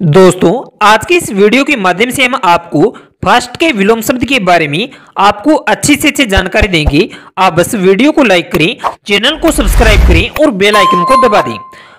दोस्तों, आज के इस वीडियो के माध्यम से हम आपको फ़र्स्ट के विलोम शब्द के बारे में आपको अच्छी से अच्छी जानकारी देंगे। आप बस वीडियो को लाइक करें चैनल को सब्सक्राइब करें और बेल आइकन को दबा दें।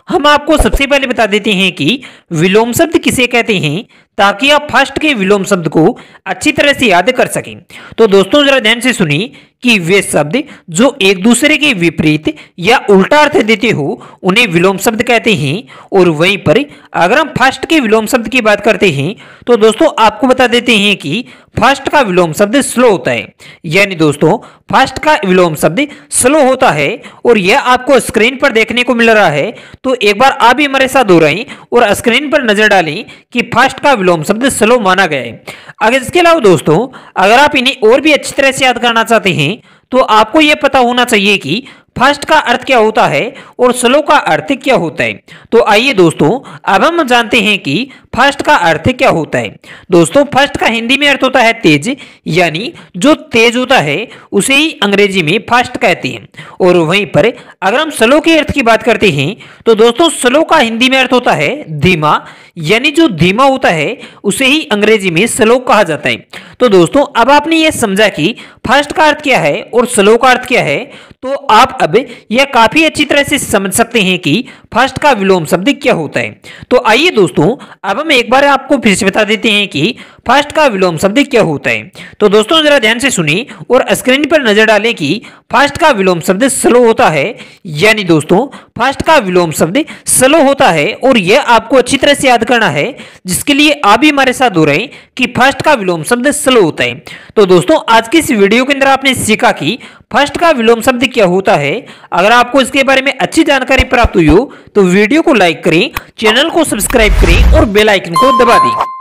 हम आपको सबसे पहले बता देते हैं कि विलोम शब्द किसे कहते हैं, ताकि आप फ़र्स्ट के विलोम शब्द को अच्छी तरह से याद कर सकें। तो दोस्तों, जरा ध्यान से सुनिए कि वे शब्द जो एक दूसरे के विपरीत या उल्टा अर्थ देते हो, उन्हें विलोम शब्द कहते हैं। और वहीं पर अगर हम फ़र्स्ट के विलोम शब्द की बात करते हैं तो दोस्तों आपको बता देते हैं कि फ़र्स्ट का विलोम शब्द स्लो होता है। यानी दोस्तों फ़र्स्ट का विलोम शब्द स्लो होता है और यह आपको स्क्रीन पर देखने को मिल रहा है। तो एक बार आप भी हमारे साथ हो रहे और स्क्रीन पर नज़र डालें कि फ़र्स्ट का विलोम शब्द स्लो माना गया है। अगर इसके अलावा दोस्तों, अगर आप इन्हें और भी अच्छी तरह से याद करना चाहते हैं तो आपको यह पता होना चाहिए कि फ़र्स्ट का अर्थ क्या होता है और स्लो का अर्थ क्या होता है। तो आइए दोस्तों, अब हम जानते हैं कि फ़र्स्ट का अर्थ क्या होता है। दोस्तों, फ़र्स्ट का हिंदी में अर्थ होता है तेज, यानी जो तेज होता है, उसे ही अंग्रेज़ी में फ़र्स्ट कहते हैं। और वहीं पर अगर हम स्लो के अर्थ की बात करते हैं तो दोस्तों, स्लो का हिंदी में अर्थ होता है धीमा यानी जो धीमा होता है, उसे ही अंग्रेज़ी में स्लो कहा जाता है। तो दोस्तों, अब आपने यह समझा कि फ़र्स्ट का अर्थ क्या है और स्लो का अर्थ क्या है तो आप अब यह काफ़ी अच्छी तरह से समझ सकते हैं कि फ़र्स्ट का विलोम शब्द क्या होता है। तो आइए दोस्तों, अब हम एक बार आपको फिर से बता देते हैं कि फ़र्स्ट का विलोम शब्द क्या होता है। तो दोस्तों, जरा ध्यान से सुनिए और स्क्रीन पर नज़र डालें कि फ़र्स्ट का विलोम शब्द स्लो होता है, यानी दोस्तों, फ़र्स्ट का विलोम शब्द स्लो होता है और यह आपको अच्छी तरह से याद करना है, जिसके लिए आप भी हमारे साथ हो रहे कि फ़र्स्ट का विलोम शब्द स्लो होता है। तो दोस्तों, आज की इस वीडियो के अंदर आपने सीखा कि फ़र्स्ट का विलोम शब्द क्या होता है। अगर आपको इसके बारे में अच्छी जानकारी प्राप्त हुई हो तो वीडियो को लाइक करें, चैनल को सब्सक्राइब करें और बेलाइकन को दबा दें।